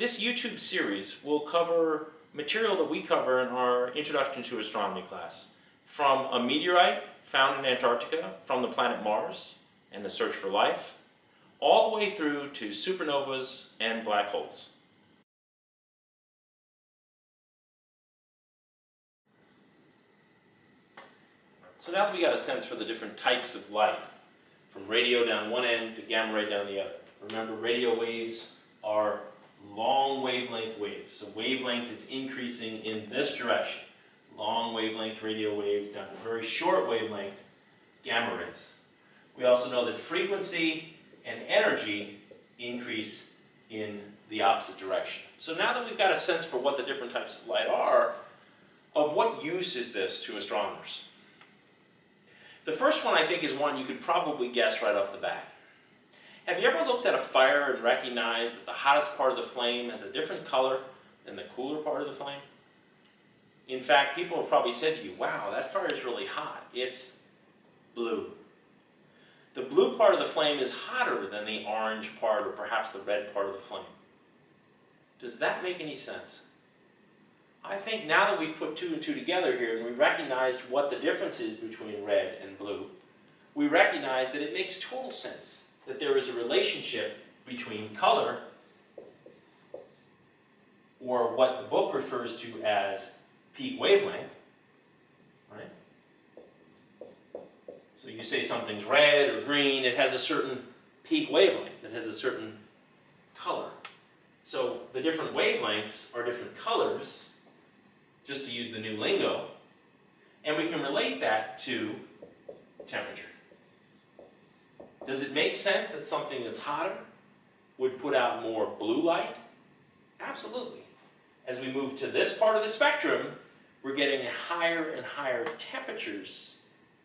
this YouTube series will cover material that we cover in our Introduction to Astronomy class. From a meteorite found in Antarctica from the planet Mars and the search for life, all the way through to supernovas and black holes. So now that we got a sense for the different types of light, from radio down one end to gamma ray down the other. Remember, radio waves are waves. So wavelength is increasing in this direction. Long wavelength radio waves down to very short wavelength gamma rays. We also know that frequency and energy increase in the opposite direction. So now that we've got a sense for what the different types of light are, of what use is this to astronomers? The first one I think is one you could probably guess right off the bat. Have you ever looked at a fire and recognized that the hottest part of the flame has a different color than the cooler part of the flame? In fact, people have probably said to you, wow, that fire is really hot. It's blue. The blue part of the flame is hotter than the orange part or perhaps the red part of the flame. Does that make any sense? I think now that we've put two and two together here and we recognized what the difference is between red and blue, we recognize that it makes total sense that there is a relationship between color, or what the book refers to as peak wavelength, right? So you say something's red or green, it has a certain peak wavelength, it has a certain color. So the different wavelengths are different colors, just to use the new lingo, and we can relate that to temperature. Does it make sense that something that's hotter would put out more blue light? Absolutely. As we move to this part of the spectrum, we're getting higher and higher temperatures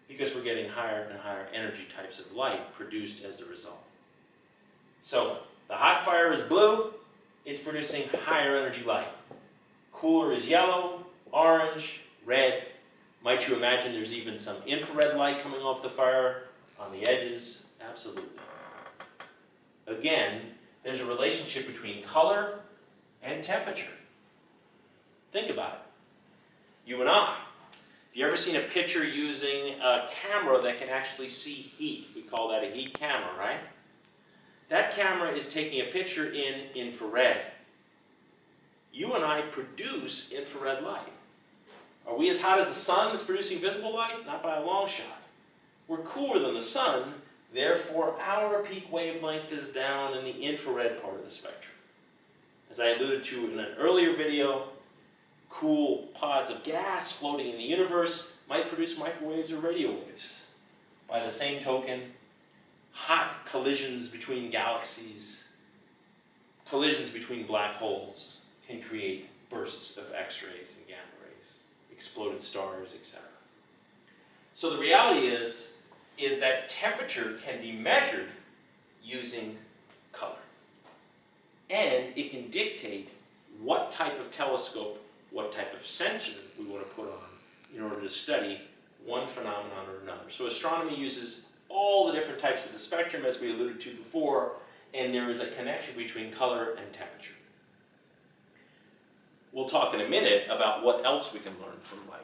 because we're getting higher and higher energy types of light produced as a result. So the hot fire is blue, it's producing higher energy light. Cooler is yellow, orange, red. Might you imagine there's even some infrared light coming off the fire on the edges Absolutely. Again, there's a relationship between color and temperature. Think about it. You and I. Have you ever seen a picture using a camera that can actually see heat? We call that a heat camera, right? That camera is taking a picture in infrared. You and I produce infrared light. Are we as hot as the sun that's producing visible light? Not by a long shot. We're cooler than the sun, Therefore, our peak wavelength is down in the infrared part of the spectrum. As I alluded to in an earlier video, cool pods of gas floating in the universe might produce microwaves or radio waves. By the same token, hot collisions between galaxies, collisions between black holes can create bursts of X-rays and gamma rays, exploded stars, etc. So the reality is, is that temperature can be measured using color. And it can dictate what type of telescope, what type of sensor we want to put on in order to study one phenomenon or another. So astronomy uses all the different types of the spectrum as we alluded to before, and there is a connection between color and temperature. We'll talk in a minute about what else we can learn from light.